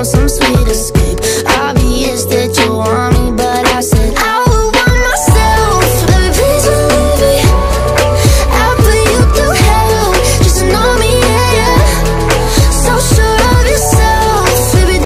want some sweet escape